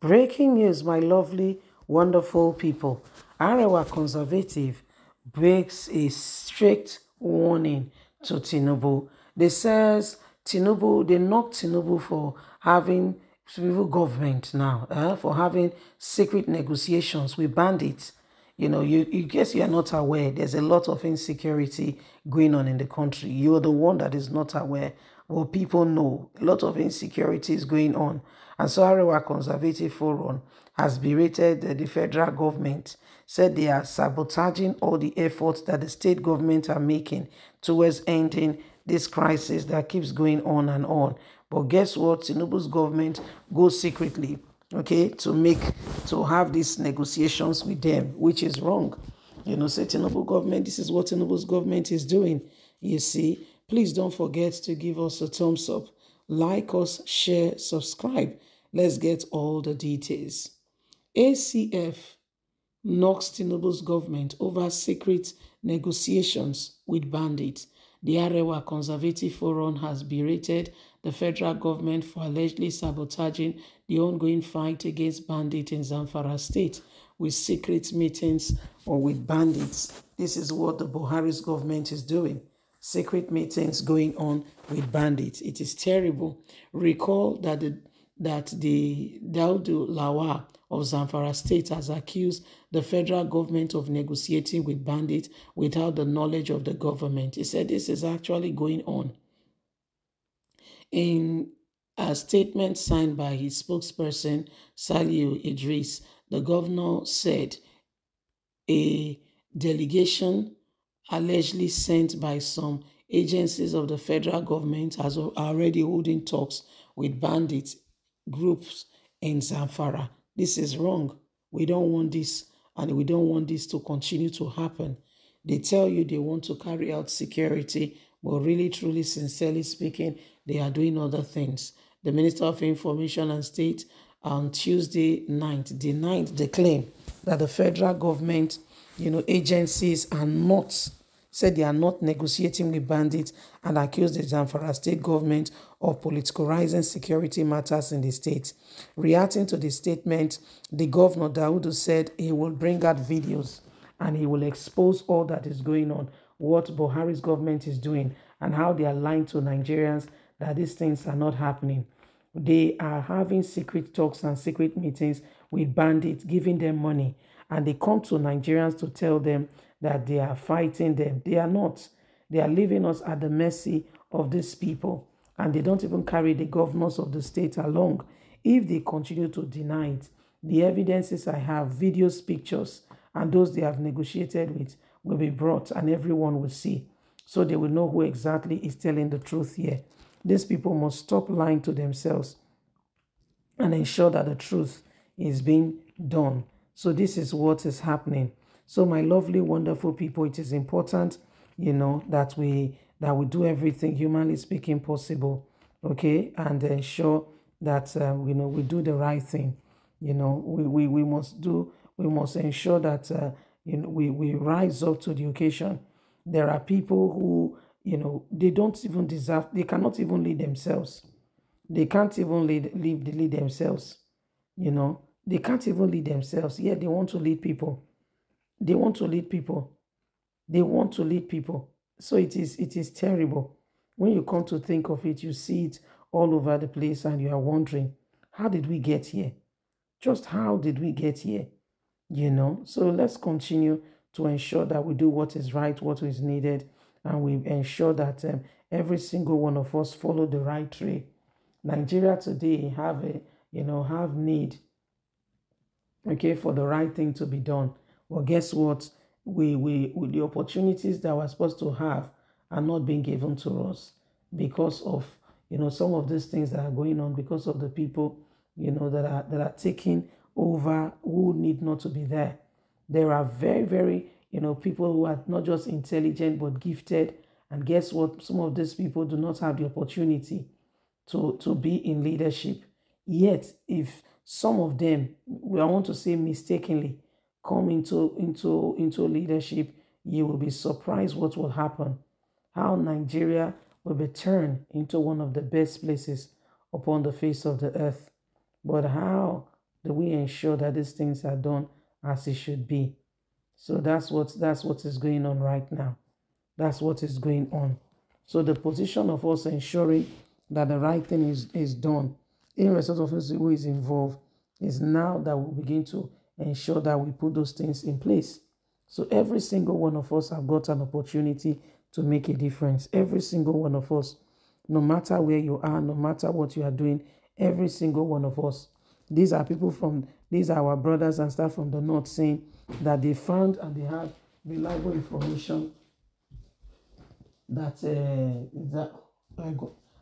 Breaking news, my lovely, wonderful people. Arewa Conservative breaks a strict warning to Tinubu. They says Tinubu, they knocked Tinubu for having civil government now, uh, for having secret negotiations with bandits. You know, you, you guess you are not aware. There's a lot of insecurity going on in the country. You're the one that is not aware. Well, people know a lot of insecurity is going on. And so Arewa Conservative Forum has berated the federal government, said they are sabotaging all the efforts that the state government are making towards ending this crisis that keeps going on and on. But guess what? Tinubu's government goes secretly, okay, to make, to have these negotiations with them, which is wrong. You know, say Tinubu government, this is what Tinubu's government is doing. You see, please don't forget to give us a thumbs up, like us, share, subscribe Let's get all the details. ACF knocks Tinubu's government over secret negotiations with bandits. The Arewa Conservative Forum has berated the federal government for allegedly sabotaging the ongoing fight against bandits in Zamfara state with secret meetings or with bandits. This is what the Buhari's government is doing. Secret meetings going on with bandits. It is terrible. Recall that the that the Dauda Lawal of Zamfara State has accused the federal government of negotiating with bandits without the knowledge of the government. He said this is actually going on. In a statement signed by his spokesperson, Saliu Idris, the governor said a delegation allegedly sent by some agencies of the federal government has already holding talks with bandit groups in Zamfara. This is wrong. We don't want this, and we don't want this to continue to happen. They tell you they want to carry out security, but really, truly, sincerely speaking, they are doing other things. The Minister of Information and State on Tuesday night denied the claim that the federal government, you know, agencies are not said they are not negotiating with bandits and accused the Zamfara state government of politicalizing security matters in the state. Reacting to the statement, the governor Daudu said he will bring out videos and he will expose all that is going on, what Buhari's government is doing and how they are lying to Nigerians that these things are not happening. They are having secret talks and secret meetings with bandits, giving them money. And they come to Nigerians to tell them that they are fighting them. They are not. They are leaving us at the mercy of these people. And they don't even carry the governors of the state along. If they continue to deny it, the evidences I have, videos, pictures, and those they have negotiated with will be brought and everyone will see. So they will know who exactly is telling the truth here. These people must stop lying to themselves and ensure that the truth is being done. So this is what is happening. So my lovely, wonderful people, it is important, you know, that we that we do everything humanly speaking possible, okay, and ensure that um, you know we do the right thing. You know, we we, we must do we must ensure that uh, you know we we rise up to the occasion. There are people who you know they don't even deserve they cannot even lead themselves. They can't even lead lead, lead themselves. You know, they can't even lead themselves. Yet they want to lead people they want to lead people. They want to lead people. So it is it is terrible. When you come to think of it, you see it all over the place and you are wondering, how did we get here? Just how did we get here? You know? So let's continue to ensure that we do what is right, what is needed, and we ensure that um, every single one of us follow the right way. Nigeria today have a you know have need okay for the right thing to be done Well, guess what? We, we, we, the opportunities that we're supposed to have are not being given to us because of, you know, some of these things that are going on because of the people, you know, that are, that are taking over who need not to be there. There are very, very, you know, people who are not just intelligent but gifted. And guess what? Some of these people do not have the opportunity to, to be in leadership. Yet, if some of them, I want to say mistakenly, come into into into leadership, you will be surprised what will happen. How Nigeria will be turned into one of the best places upon the face of the earth. But how do we ensure that these things are done as it should be? So that's what that's what is going on right now. That's what is going on. So the position of us ensuring that the right thing is, is done, in respect of who is involved, is now that we begin to ensure that we put those things in place. So every single one of us have got an opportunity to make a difference. Every single one of us, no matter where you are, no matter what you are doing, every single one of us. These are people from, these are our brothers and stuff from the north saying that they found and they have reliable information that uh, that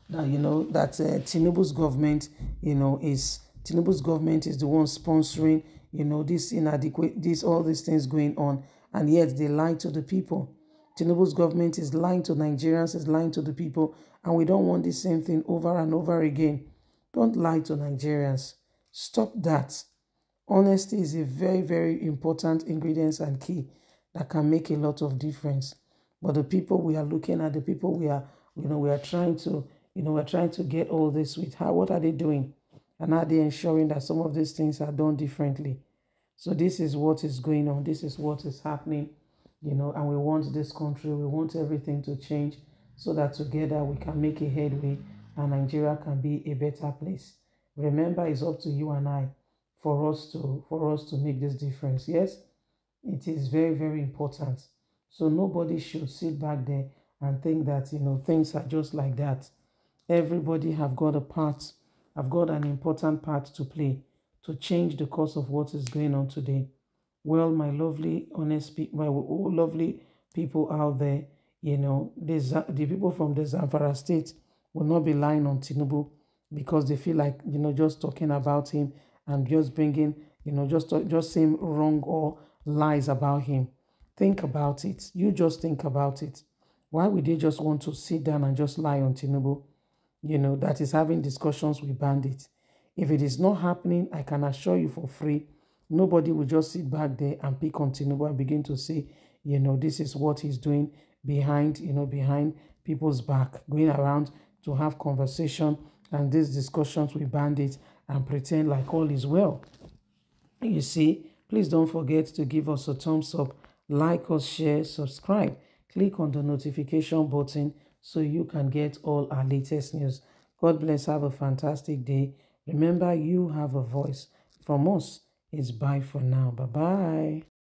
that you know that uh, Tinubu's government, you know, is Tinubu's government is the one sponsoring, you know, this inadequate, this all these things going on, and yet they lie to the people. Tinubu's government is lying to Nigerians, is lying to the people, and we don't want the same thing over and over again. Don't lie to Nigerians. Stop that. Honesty is a very, very important ingredient and key that can make a lot of difference. But the people we are looking at, the people we are, you know, we are trying to, you know, we're trying to get all this with. How what are they doing? And are they ensuring that some of these things are done differently? So this is what is going on. This is what is happening, you know, and we want this country, we want everything to change so that together we can make a headway and Nigeria can be a better place. Remember, it's up to you and I for us to for us to make this difference. Yes, it is very, very important. So nobody should sit back there and think that you know things are just like that. Everybody have got a part, have got an important part to play to change the course of what is going on today. Well, my lovely, honest people, my oh, lovely people out there, you know, the, the people from the Zamfara state will not be lying on Tinubu because they feel like, you know, just talking about him and just bringing, you know, just, just saying wrong or lies about him. Think about it. You just think about it. Why would they just want to sit down and just lie on Tinubu? You know, that is having discussions with bandits. If it is not happening, I can assure you for free, nobody will just sit back there and pick on Tinubu and begin to say, you know, this is what he's doing behind, you know, behind people's back, going around to have conversation and these discussions with bandits and pretend like all is well. You see, please don't forget to give us a thumbs up, like us, share, subscribe. Click on the notification button so you can get all our latest news. God bless. Have a fantastic day. Remember, you have a voice. From us, it's bye for now. Bye-bye.